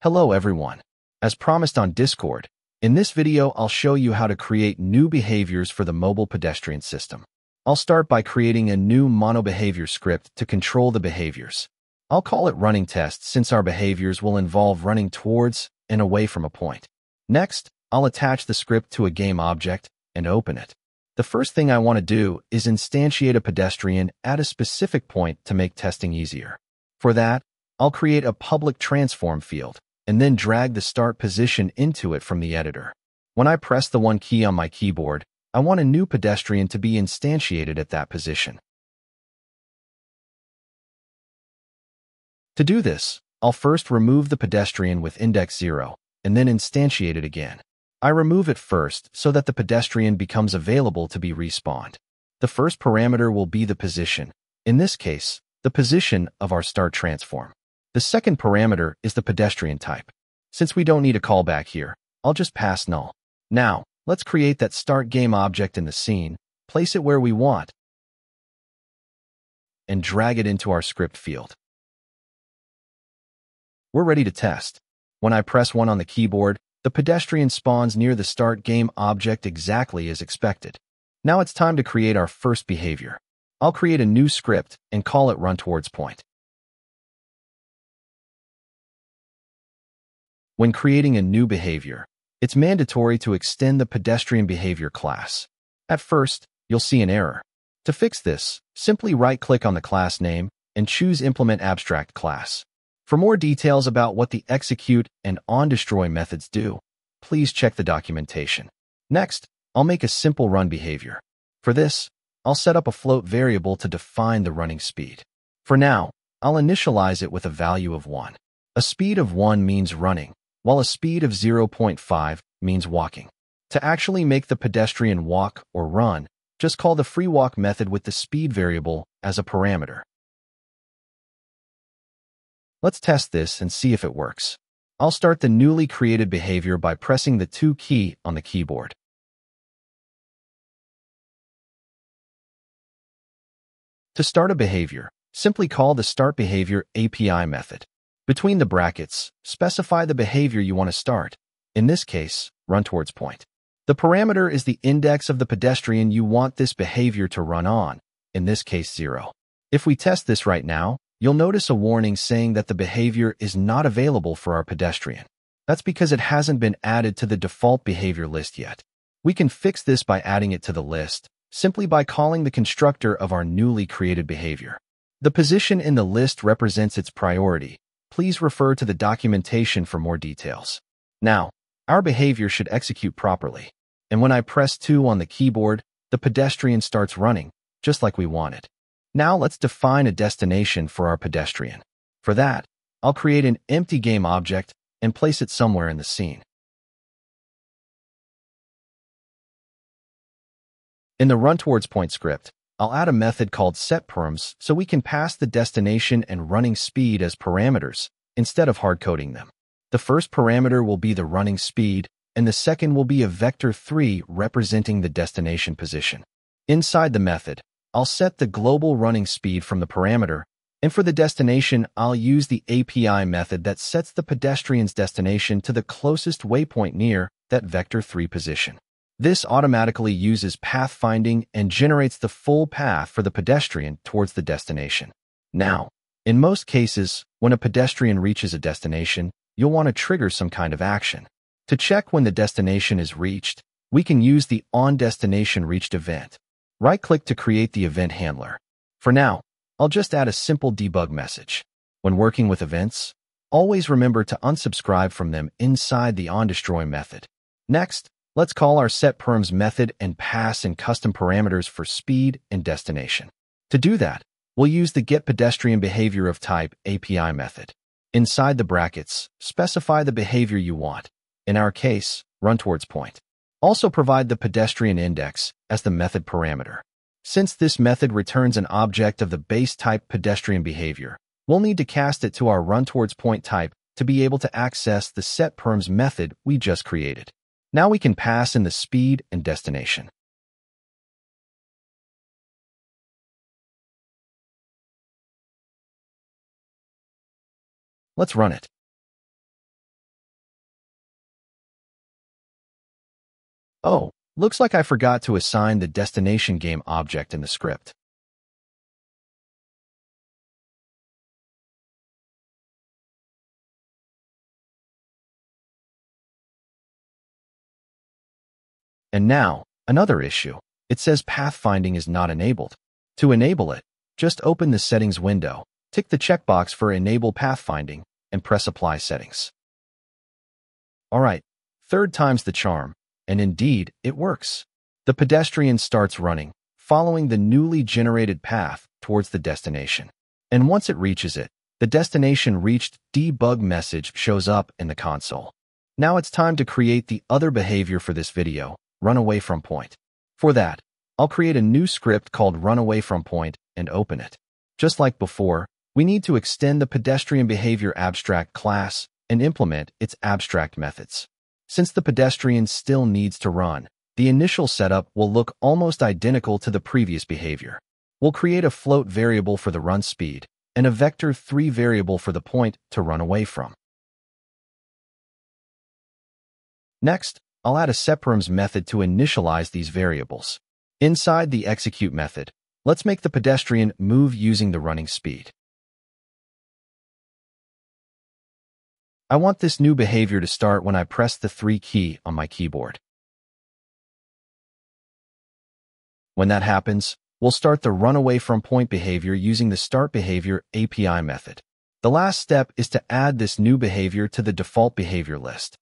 Hello everyone. As promised on Discord, in this video I'll show you how to create new behaviors for the mobile pedestrian system. I'll start by creating a new monobehavior script to control the behaviors. I'll call it running test since our behaviors will involve running towards and away from a point. Next, I'll attach the script to a game object and open it. The first thing I want to do is instantiate a pedestrian at a specific point to make testing easier. For that, I'll create a public transform field and then drag the start position into it from the editor. When I press the one key on my keyboard, I want a new pedestrian to be instantiated at that position. To do this, I'll first remove the pedestrian with index 0 and then instantiate it again. I remove it first so that the pedestrian becomes available to be respawned. The first parameter will be the position, in this case, the position of our start transform. The second parameter is the pedestrian type. Since we don't need a callback here, I'll just pass null. Now, let's create that start game object in the scene, place it where we want, and drag it into our script field. We're ready to test. When I press 1 on the keyboard, the pedestrian spawns near the start game object exactly as expected. Now it's time to create our first behavior. I'll create a new script and call it run towards point. When creating a new behavior, it's mandatory to extend the pedestrian behavior class. At first, you'll see an error. To fix this, simply right-click on the class name and choose Implement Abstract Class. For more details about what the execute and onDestroy methods do, please check the documentation. Next, I'll make a simple run behavior. For this, I'll set up a float variable to define the running speed. For now, I'll initialize it with a value of 1. A speed of 1 means running, while a speed of 0.5 means walking. To actually make the pedestrian walk or run, just call the freeWalk method with the speed variable as a parameter. Let's test this and see if it works. I'll start the newly created behavior by pressing the 2 key on the keyboard. To start a behavior, simply call the Start Behavior API method. Between the brackets, specify the behavior you want to start. In this case, run towards point. The parameter is the index of the pedestrian you want this behavior to run on, in this case 0. If we test this right now, you'll notice a warning saying that the behavior is not available for our pedestrian. That's because it hasn't been added to the default behavior list yet. We can fix this by adding it to the list, simply by calling the constructor of our newly created behavior. The position in the list represents its priority, please refer to the documentation for more details. Now, our behavior should execute properly, and when I press 2 on the keyboard, the pedestrian starts running, just like we wanted. Now let's define a destination for our pedestrian. For that, I'll create an empty game object and place it somewhere in the scene. In the run towards point script, I'll add a method called setParams so we can pass the destination and running speed as parameters instead of hard-coding them. The first parameter will be the running speed, and the second will be a vector 3 representing the destination position. Inside the method, I'll set the global running speed from the parameter, and for the destination, I'll use the API method that sets the pedestrian's destination to the closest waypoint near that vector 3 position. This automatically uses pathfinding and generates the full path for the pedestrian towards the destination. Now, in most cases, when a pedestrian reaches a destination, you'll want to trigger some kind of action. To check when the destination is reached, we can use the onDestinationReached event. Right-click to create the event handler. For now, I'll just add a simple debug message. When working with events, always remember to unsubscribe from them inside the onDestroy method. Next, Let's call our setParams method and pass in custom parameters for speed and destination. To do that, we'll use the get pedestrian behavior of type API method. Inside the brackets, specify the behavior you want. In our case, run towards point. Also provide the pedestrian index as the method parameter. Since this method returns an object of the base type pedestrian behavior, we'll need to cast it to our run towards point type to be able to access the setParams method we just created. Now we can pass in the speed and destination. Let's run it. Oh, looks like I forgot to assign the destination game object in the script. And now, another issue. It says pathfinding is not enabled. To enable it, just open the settings window, tick the checkbox for enable pathfinding, and press apply settings. Alright, third time's the charm, and indeed, it works. The pedestrian starts running, following the newly generated path towards the destination. And once it reaches it, the destination reached debug message shows up in the console. Now it's time to create the other behavior for this video, run away from point. For that, I'll create a new script called run away from point and open it. Just like before, we need to extend the pedestrian behavior abstract class and implement its abstract methods. Since the pedestrian still needs to run, the initial setup will look almost identical to the previous behavior. We'll create a float variable for the run speed and a vector3 variable for the point to run away from. Next, I'll add a setparams method to initialize these variables. Inside the execute method, let's make the pedestrian move using the running speed. I want this new behavior to start when I press the 3 key on my keyboard. When that happens, we'll start the run away from point behavior using the start behavior API method. The last step is to add this new behavior to the default behavior list.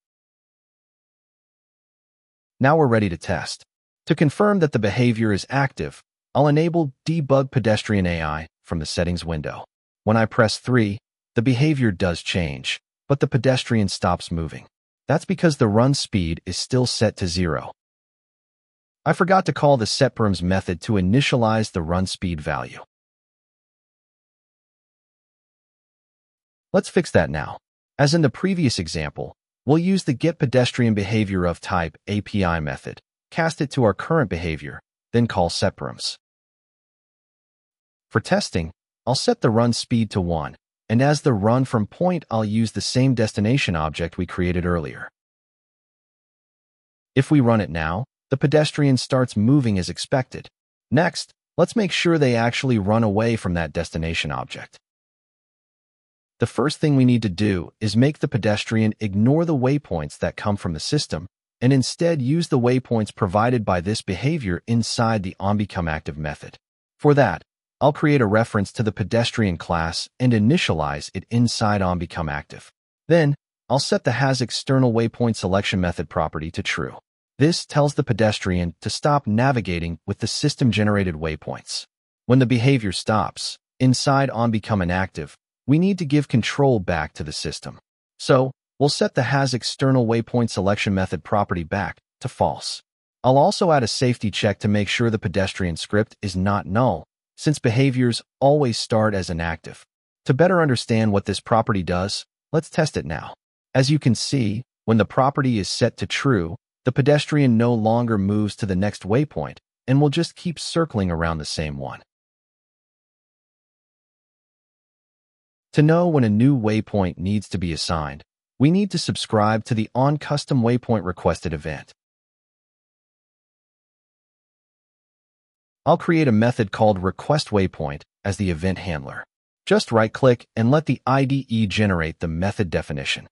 Now we're ready to test. To confirm that the behavior is active, I'll enable Debug Pedestrian AI from the Settings window. When I press 3, the behavior does change, but the pedestrian stops moving. That's because the run speed is still set to 0. I forgot to call the setparams method to initialize the run speed value. Let's fix that now. As in the previous example, We'll use the get pedestrian behavior of type API method, cast it to our current behavior, then call setparams. For testing, I'll set the run speed to 1, and as the run from point, I'll use the same destination object we created earlier. If we run it now, the pedestrian starts moving as expected. Next, let's make sure they actually run away from that destination object. The first thing we need to do is make the pedestrian ignore the waypoints that come from the system and instead use the waypoints provided by this behavior inside the onBecomeActive method. For that, I'll create a reference to the pedestrian class and initialize it inside onBecomeActive. Then, I'll set the hasExternalWaypointSelection method property to true. This tells the pedestrian to stop navigating with the system-generated waypoints. When the behavior stops, inside onBecomeInactive, we need to give control back to the system. So, we'll set the has external waypoint selection method property back to false. I'll also add a safety check to make sure the pedestrian script is not null, since behaviors always start as inactive. To better understand what this property does, let's test it now. As you can see, when the property is set to true, the pedestrian no longer moves to the next waypoint and will just keep circling around the same one. To know when a new waypoint needs to be assigned, we need to subscribe to the onCustom Waypoint Requested event. I'll create a method called requestWaypoint as the event handler. Just right-click and let the IDE generate the method definition.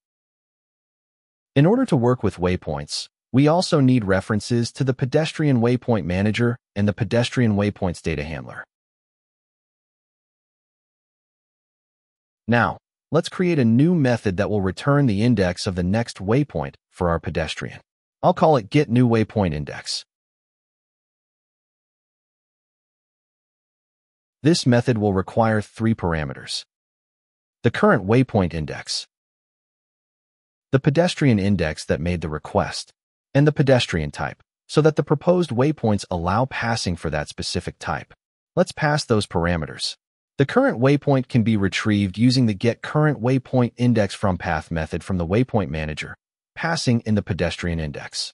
In order to work with waypoints, we also need references to the Pedestrian Waypoint Manager and the Pedestrian Waypoints Data Handler. Now, let's create a new method that will return the index of the next waypoint for our pedestrian. I'll call it getNewWaypointIndex. This method will require three parameters. The current waypoint index, the pedestrian index that made the request, and the pedestrian type, so that the proposed waypoints allow passing for that specific type. Let's pass those parameters. The current waypoint can be retrieved using the get current waypoint index from path method from the waypoint manager, passing in the pedestrian index.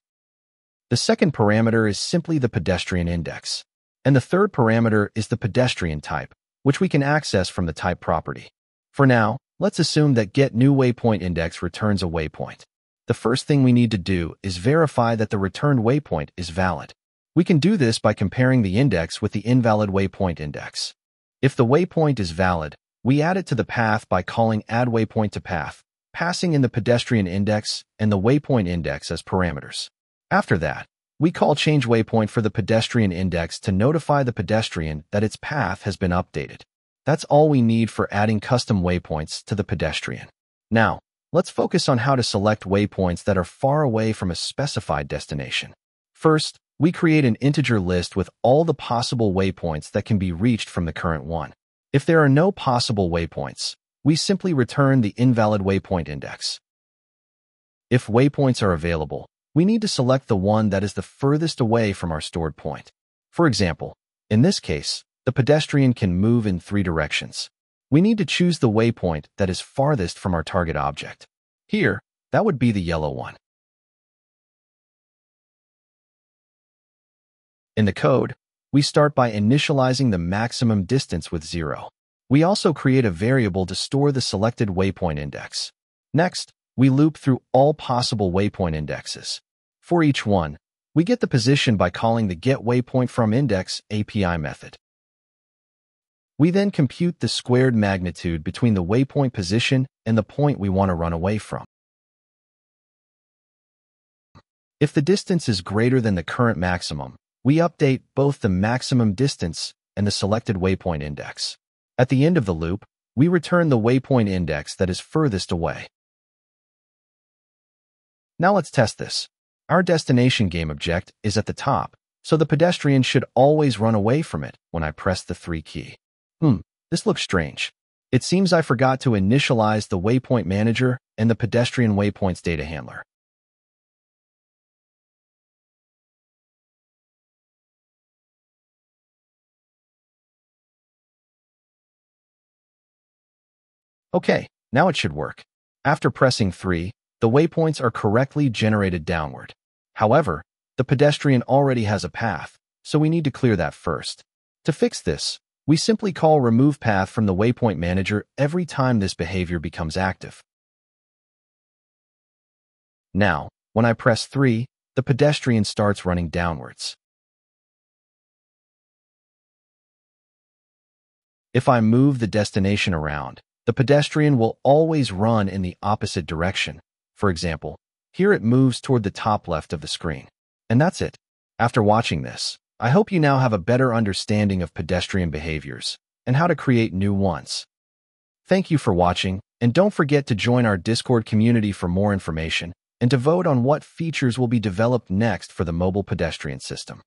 The second parameter is simply the pedestrian index, and the third parameter is the pedestrian type, which we can access from the type property. For now, let's assume that get new waypoint index returns a waypoint. the first thing we need to do is verify that the returned waypoint is valid. We can do this by comparing the index with the invalid waypoint index. If the waypoint is valid, we add it to the path by calling add waypoint to path, passing in the pedestrian index and the waypoint index as parameters. After that, we call change waypoint for the pedestrian index to notify the pedestrian that its path has been updated. That's all we need for adding custom waypoints to the pedestrian. Now, let's focus on how to select waypoints that are far away from a specified destination. First, we create an integer list with all the possible waypoints that can be reached from the current one. If there are no possible waypoints, we simply return the invalid waypoint index. If waypoints are available, we need to select the one that is the furthest away from our stored point. For example, in this case, the pedestrian can move in three directions. We need to choose the waypoint that is farthest from our target object. Here, that would be the yellow one. In the code, we start by initializing the maximum distance with zero. We also create a variable to store the selected waypoint index. Next, we loop through all possible waypoint indexes. For each one, we get the position by calling the getWaypointFromIndex API method. We then compute the squared magnitude between the waypoint position and the point we want to run away from. If the distance is greater than the current maximum, we update both the maximum distance and the selected waypoint index. At the end of the loop, we return the waypoint index that is furthest away. Now let's test this. Our destination game object is at the top, so the pedestrian should always run away from it when I press the 3 key. Hmm, this looks strange. It seems I forgot to initialize the waypoint manager and the pedestrian waypoints data handler. Okay, now it should work. After pressing 3, the waypoints are correctly generated downward. However, the pedestrian already has a path, so we need to clear that first. To fix this, we simply call remove path from the waypoint manager every time this behavior becomes active. Now, when I press 3, the pedestrian starts running downwards. If I move the destination around, the pedestrian will always run in the opposite direction. For example, here it moves toward the top left of the screen. And that's it. After watching this, I hope you now have a better understanding of pedestrian behaviors and how to create new ones. Thank you for watching, and don't forget to join our Discord community for more information and to vote on what features will be developed next for the mobile pedestrian system.